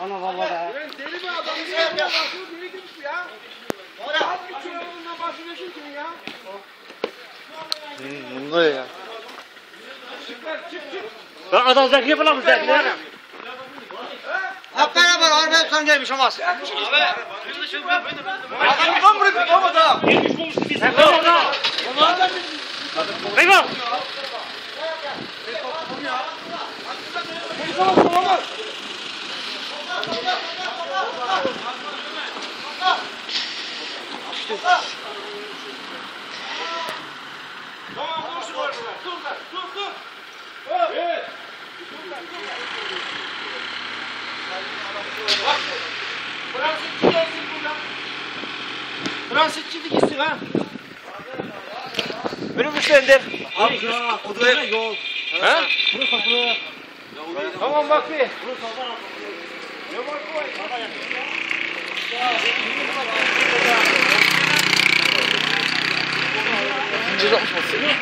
Ana vallahi. Deli bir adam. Niye yapıyorsun? Niye gitmiş ya? Az bir çorabından bahsediyorsun kimin ya? Bunda ya. Çık çık çık. Ben adam zeki falan mı zeki ne? Hep beraber harbiden sen gelmiş olmaz. Adam ben buraya bir baba da. Hep beraber. Beyler. Tamam dur şu orada. Dur da dur dur. Evet. Fransızcı gelsin buradan. Fransızcı da gitsin ha. Minibüslendir. Odaya yol. Ha? Burası buraya. Tamam bak bir. déjà enfoncé.